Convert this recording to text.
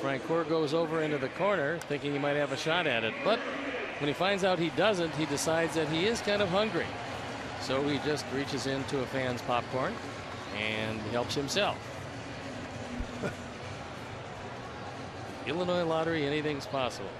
Francoeur goes over into the corner thinking he might have a shot at it. But when he finds out he doesn't, he decides that he is kind of hungry. So he just reaches into a fan's popcorn and helps himself. Illinois lottery, anything's possible.